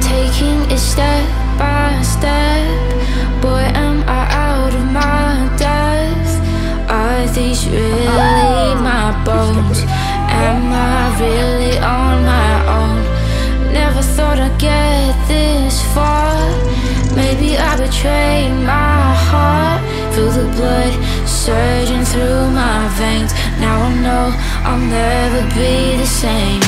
Taking it step by step Boy, am I out of my depth Are these really my bones? I betrayed my heart. Feel the blood surging through my veins. Now I know I'll never be the same